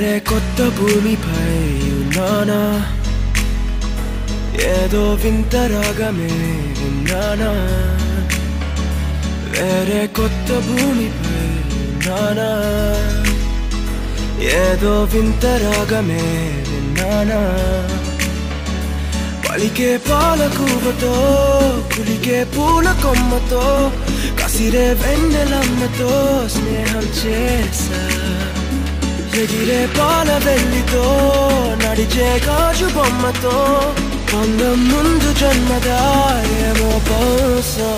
కొత్త భూమిపై ఉన్నానా ఏదో వింత రాగమే విన్నానా వేరే కొత్త భూమిపై ఉన్నానా ఏదో వింత రాగమే విన్నానా పలికే పాల కూవతో కులికే పూల కొమ్మతో కసిరే వెన్నెలమ్మతో స్నేహం చేశా ఎగిరే పాల వెళ్ళితో నడిచే కాజు బొమ్మతో పొందం ముందు జన్మదా ఏమో బహుశా